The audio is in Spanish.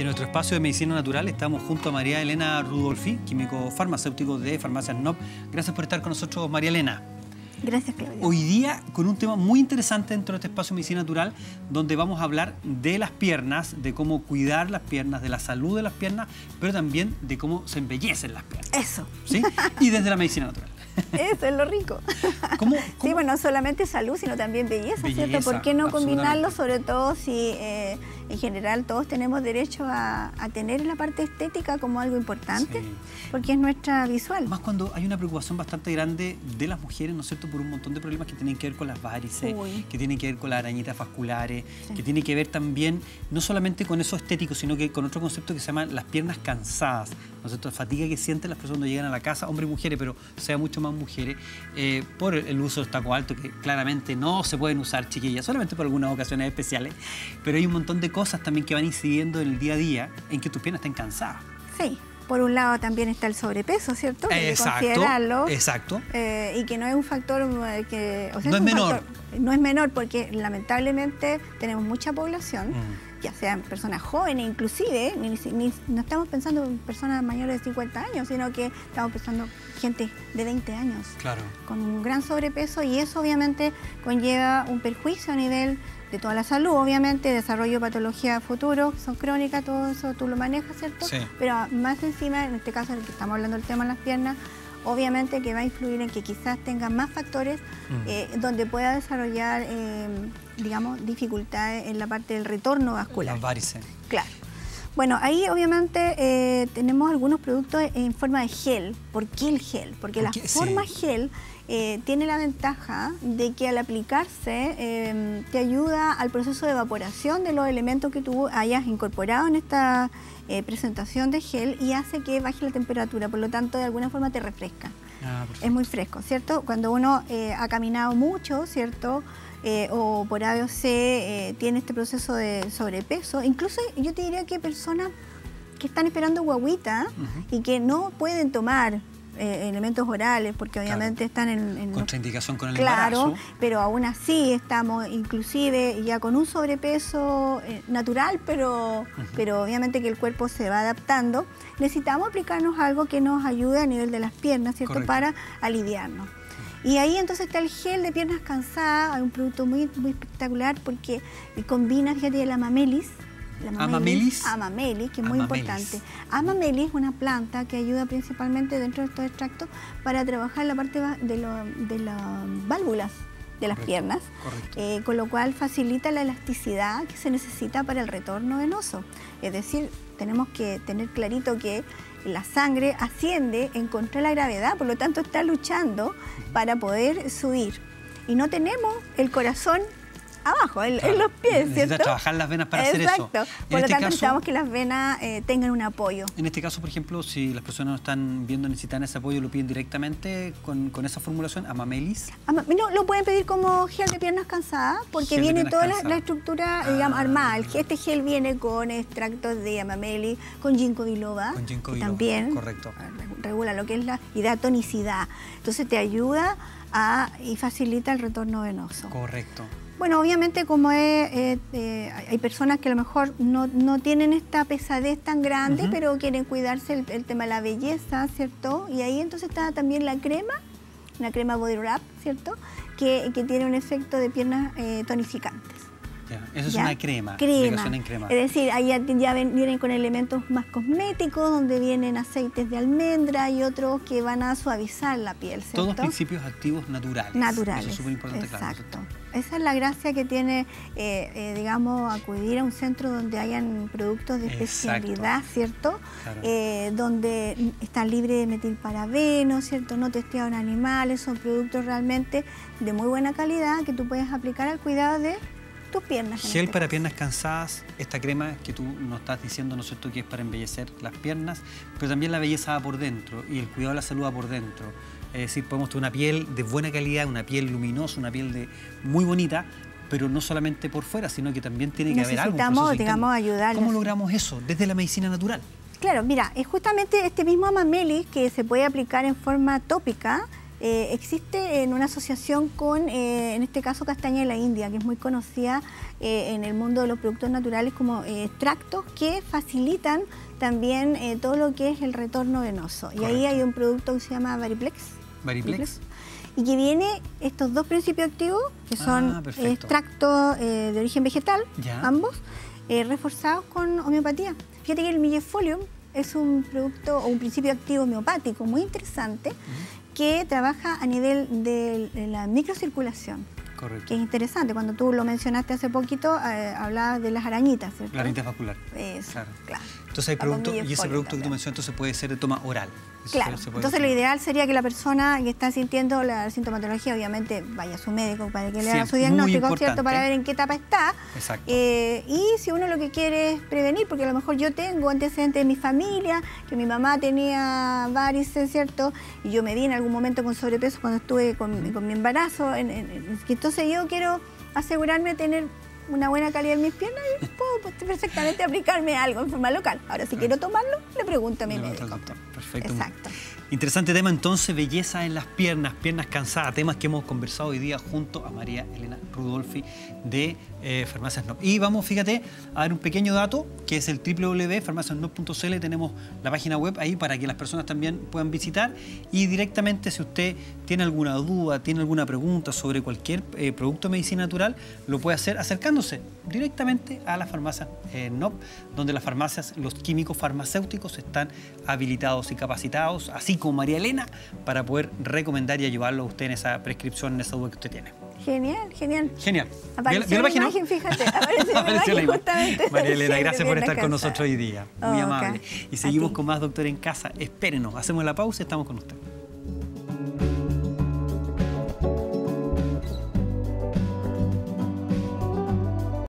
Y en nuestro espacio de medicina natural estamos junto a María Elena Rudolfi, químico farmacéutico de Farmacias NOP. Gracias por estar con nosotros, María Elena. Gracias, Claudia. Hoy día con un tema muy interesante dentro de este espacio de medicina natural, donde vamos a hablar de las piernas, de cómo cuidar las piernas, de la salud de las piernas, pero también de cómo se embellecen las piernas. Eso. ¿Sí? Y desde la medicina natural. Eso es lo rico. ¿Cómo, Sí, bueno, no solamente salud, sino también belleza, ¿cierto? ¿Por qué no combinarlo, sobre todo si eh, en general todos tenemos derecho a, a tener la parte estética como algo importante? Sí. Porque es nuestra visual. Más cuando hay una preocupación bastante grande de las mujeres, ¿no es cierto?, por un montón de problemas que tienen que ver con las varices, Uy. que tienen que ver con las arañitas vasculares, Sí. que tiene que ver también no solamente con eso estético, sino que con otro concepto que se llama las piernas cansadas, ¿no es cierto?, la fatiga que sienten las personas cuando llegan a la casa, hombres y mujeres, pero sea mucho más mujeres, eh, por el uso del taco alto, que claramente no se pueden usar, chiquillas, solamente por algunas ocasiones especiales, pero hay un montón de cosas también que van incidiendo en el día a día en que tus piernas estén cansadas. Sí. Por un lado también está el sobrepeso, ¿cierto? Que Exacto, considerarlo. exacto. Eh, y que no es un factor eh, que... o sea, No es menor. factor- no es menor porque lamentablemente tenemos mucha población, Mm. ya sean personas jóvenes inclusive, ni, ni- no estamos pensando en personas mayores de 50 años, sino que estamos pensando gente de 20 años Claro. con un gran sobrepeso y eso obviamente conlleva un perjuicio a nivel de toda la salud, obviamente, desarrollo de patologías futuro, son crónicas, todo eso tú lo manejas, ¿cierto? Sí. Pero más encima, en este caso en el que estamos hablando del tema de las piernas, obviamente que va a influir en que quizás tenga más factores Mm. eh, donde pueda desarrollar, eh, digamos, dificultades en la parte del retorno vascular. Las varices. Claro. Bueno, ahí obviamente eh, tenemos algunos productos en forma de gel. ¿Por qué el gel? Porque ¿Por la? Sí. forma gel eh, tiene la ventaja de que al aplicarse eh, te ayuda al proceso de evaporación de los elementos que tú hayas incorporado en esta eh, presentación de gel y hace que baje la temperatura, por lo tanto de alguna forma te refresca. Ah. Es muy fresco, ¿cierto? Cuando uno eh, ha caminado mucho, ¿cierto? Eh, o por A o C eh, tiene este proceso de sobrepeso. Incluso yo te diría que personas que están esperando guaguita y que no pueden tomar eh, elementos orales porque obviamente están en... en Contraindicación con el Claro, embarazo. pero aún así estamos inclusive ya con un sobrepeso eh, natural, pero, pero obviamente que el cuerpo se va adaptando. Necesitamos aplicarnos algo que nos ayude a nivel de las piernas, ¿cierto? Correcto. Para aliviarnos. Y ahí entonces está el gel de piernas cansadas, hay un producto muy, muy espectacular porque combina, fíjate, el amamelis. La ¿Amamelis? Amamelis, que es muy Amamelis. importante. Amamelis es una planta que ayuda principalmente dentro de estos extractos para trabajar la parte de, lo- de las válvulas de las Correcto, piernas, correcto. eh, con lo cual facilita la elasticidad que se necesita para el retorno venoso. Es decir, tenemos que tener clarito que la sangre asciende en contra de la gravedad, por lo tanto está luchando para poder subir. Y no tenemos el corazón abajo, en, los pies, necesitas ¿cierto? trabajar las venas para hacer eso. Exacto. Por lo este tanto, caso- necesitamos que las venas eh, tengan un apoyo. En este caso, por ejemplo, si las personas no están viendo, necesitan ese apoyo, lo piden directamente con, con esa formulación, amamelis. Ama- No, lo pueden pedir como gel de piernas cansadas, porque Gel viene toda la, la estructura digamos, Ah. armada. El- Este gel viene con extractos de amameli, con ginkgo biloba, Con ginkgo biloba, también correcto. re- regula lo que es la y da tonicidad. Entonces te ayuda a, y facilita el retorno venoso. Correcto. Bueno, obviamente como es, eh, eh, hay personas que a lo mejor no, no tienen esta pesadez tan grande, pero quieren cuidarse el, el tema de la belleza, ¿cierto? Y ahí entonces está también la crema, una crema body wrap, ¿cierto? Que, que tiene un efecto de piernas eh, tonificantes. Eso es ¿ya? una crema. Crema. en crema. Es decir, ahí ya, ya ven- vienen con elementos más cosméticos, donde vienen aceites de almendra y otros que van a suavizar la piel, ¿cierto? Todos principios activos naturales. naturales. Eso es súper importante, claro. Exacto. Esa es la gracia que tiene, eh, eh, digamos, acudir a un centro donde hayan productos de Exacto. especialidad, ¿cierto? Claro. Eh, donde están libres de metilparabenos, ¿cierto? No testeados en animales, son productos realmente de muy buena calidad que tú puedes aplicar al cuidado de tus piernas. Gel este para caso. piernas cansadas, esta crema que tú nos estás diciendo, ¿no es cierto?, que es para embellecer las piernas, pero también la belleza va por dentro y el cuidado de la salud va por dentro. Es decir, podemos tener una piel de buena calidad, una piel luminosa, una piel de muy bonita, pero no solamente por fuera, sino que también tiene que haber algo. Necesitamos, digamos. ¿Cómo logramos eso desde la medicina natural? Claro, mira, es justamente este mismo amamelis que se puede aplicar en forma tópica eh, existe en una asociación con, eh, en este caso, Castaña de la India, que es muy conocida eh, en el mundo de los productos naturales como extractos que facilitan también todo lo que es el retorno venoso. Y ahí hay un producto que se llama Variplex. Variplex. y que viene estos dos principios activos, que ah, son extractos de origen vegetal, ambos, reforzados con homeopatía. Fíjate que el millefolium es un producto o un principio activo homeopático muy interesante que trabaja a nivel de la microcirculación. Correcto. Que es interesante. Cuando tú lo mencionaste hace poquito, eh, hablabas de las arañitas, ¿cierto? La arañita vascular. Eso, claro. Entonces hay productos, y ese producto que tú mencionas entonces puede ser de toma oral. Claro, entonces lo ideal sería que la persona que está sintiendo la sintomatología, obviamente vaya a su médico para que le haga su diagnóstico, ¿cierto? Para ver en qué etapa está. Exacto. Eh, y si uno lo que quiere es prevenir, porque a lo mejor yo tengo antecedentes de mi familia, que mi mamá tenía varices, ¿cierto? Y yo me di en algún momento con sobrepeso cuando estuve con, mi embarazo. entonces yo quiero asegurarme de tener una buena calidad en mis piernas y puedo perfectamente aplicarme algo en forma local. Ahora, si quiero tomarlo, le pregunto a mi médico. Perfecto. Exacto. Interesante tema entonces, belleza en las piernas, piernas cansadas, temas que hemos conversado hoy día junto a María Elena Rudolfi de eh, Farmacias NOP. Y vamos, fíjate, a dar un pequeño dato, que es el www.farmaciasnop.cl, tenemos la página web ahí para que las personas también puedan visitar. Y directamente si usted tiene alguna duda, tiene alguna pregunta sobre cualquier eh, producto de medicina natural, lo puede hacer acercándose directamente a la farmacia eh, NOP, donde las farmacias, los químicos farmacéuticos están habilitados y capacitados, así como María Elena, para poder recomendar y ayudarlo a usted en esa prescripción, en esa duda que usted tiene. Genial, genial. Genial. Apareció la, imagen, fíjate. Apareció, la imagen, María Elena, gracias por estar con nosotros hoy día. Muy amable. Y seguimos con más Doctor en Casa. Espérenos. Hacemos la pausa y estamos con usted.